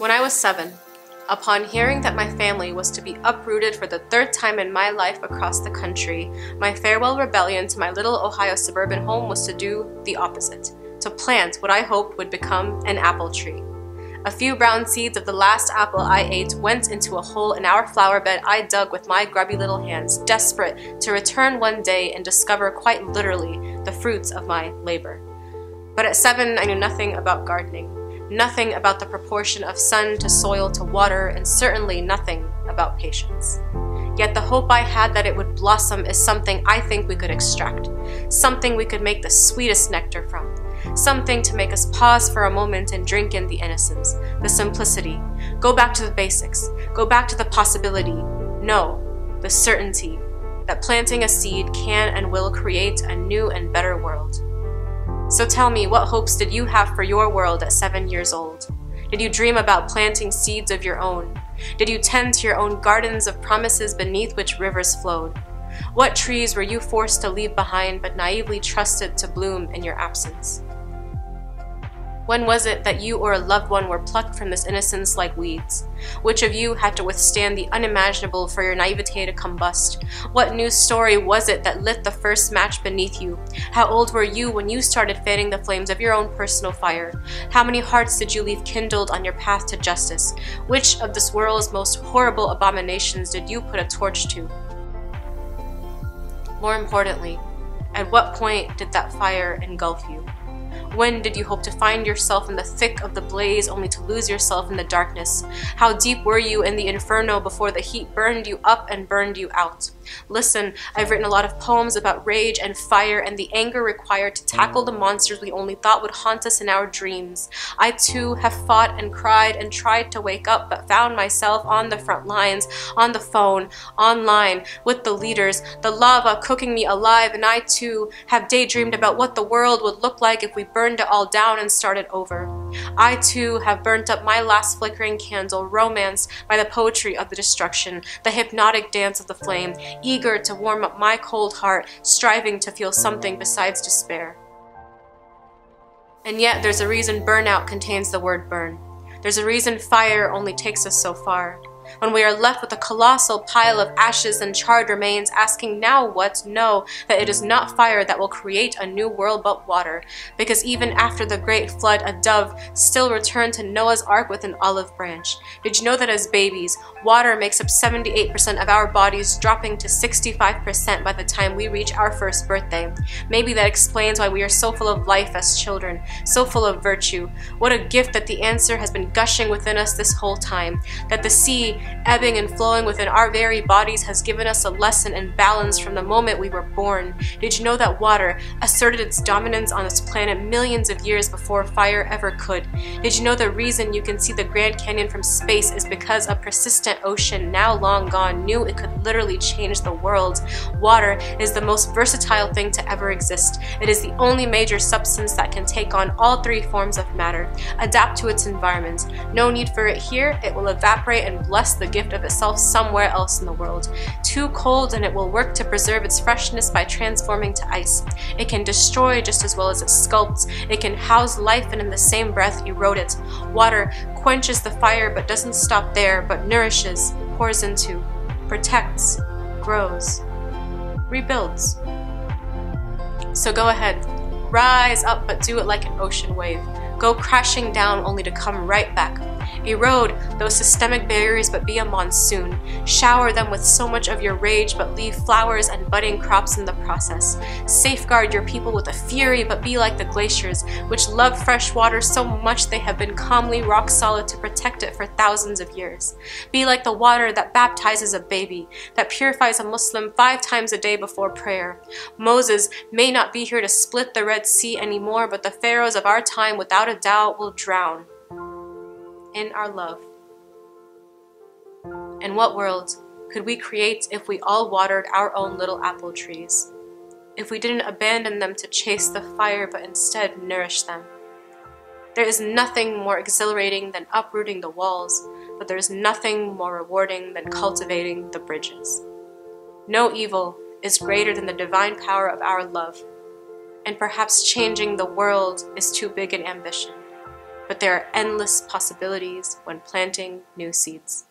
When I was seven, upon hearing that my family was to be uprooted for the third time in my life across the country, my farewell rebellion to my little Ohio suburban home was to do the opposite to plant what I hoped would become an apple tree. A few brown seeds of the last apple I ate went into a hole in our flower bed I dug with my grubby little hands, desperate to return one day and discover quite literally the fruits of my labor. But at seven, I knew nothing about gardening nothing about the proportion of sun to soil to water, and certainly nothing about patience. Yet the hope I had that it would blossom is something I think we could extract, something we could make the sweetest nectar from, something to make us pause for a moment and drink in the innocence, the simplicity, go back to the basics, go back to the possibility, no, the certainty that planting a seed can and will create a new and better world. So tell me, what hopes did you have for your world at seven years old? Did you dream about planting seeds of your own? Did you tend to your own gardens of promises beneath which rivers flowed? What trees were you forced to leave behind but naively trusted to bloom in your absence? When was it that you or a loved one were plucked from this innocence like weeds? Which of you had to withstand the unimaginable for your naivete to combust? What new story was it that lit the first match beneath you? How old were you when you started fanning the flames of your own personal fire? How many hearts did you leave kindled on your path to justice? Which of this world's most horrible abominations did you put a torch to? More importantly, at what point did that fire engulf you? When did you hope to find yourself in the thick of the blaze only to lose yourself in the darkness? How deep were you in the inferno before the heat burned you up and burned you out? Listen, I've written a lot of poems about rage and fire and the anger required to tackle the monsters we only thought would haunt us in our dreams. I too have fought and cried and tried to wake up, but found myself on the front lines, on the phone, online, with the leaders, the lava cooking me alive, and I too have daydreamed about what the world would look like if we burned it all down and started over. I too have burnt up my last flickering candle, romanced by the poetry of the destruction, the hypnotic dance of the flame, eager to warm up my cold heart, striving to feel something besides despair. And yet there's a reason burnout contains the word burn. There's a reason fire only takes us so far when we are left with a colossal pile of ashes and charred remains, asking now what? Know that it is not fire that will create a new world but water, because even after the great flood, a dove still returned to Noah's ark with an olive branch. Did you know that as babies, water makes up 78% of our bodies, dropping to 65% by the time we reach our first birthday? Maybe that explains why we are so full of life as children, so full of virtue. What a gift that the answer has been gushing within us this whole time, that the sea ebbing and flowing within our very bodies has given us a lesson in balance from the moment we were born. Did you know that water asserted its dominance on this planet millions of years before fire ever could? Did you know the reason you can see the Grand Canyon from space is because a persistent ocean, now long gone, knew it could literally change the world? Water is the most versatile thing to ever exist. It is the only major substance that can take on all three forms of matter, adapt to its environment. No need for it here, it will evaporate and bless the gift of itself somewhere else in the world. Too cold and it will work to preserve its freshness by transforming to ice. It can destroy just as well as it sculpts. It can house life and in the same breath erode it. Water quenches the fire but doesn't stop there, but nourishes, pours into, protects, grows, rebuilds. So go ahead, rise up but do it like an ocean wave. Go crashing down only to come right back Erode those systemic barriers but be a monsoon. Shower them with so much of your rage but leave flowers and budding crops in the process. Safeguard your people with a fury but be like the glaciers, which love fresh water so much they have been calmly rock solid to protect it for thousands of years. Be like the water that baptizes a baby, that purifies a Muslim five times a day before prayer. Moses may not be here to split the Red Sea anymore, but the pharaohs of our time without a doubt will drown in our love. And what world could we create if we all watered our own little apple trees? If we didn't abandon them to chase the fire but instead nourish them? There is nothing more exhilarating than uprooting the walls, but there is nothing more rewarding than cultivating the bridges. No evil is greater than the divine power of our love, and perhaps changing the world is too big an ambition. But there are endless possibilities when planting new seeds.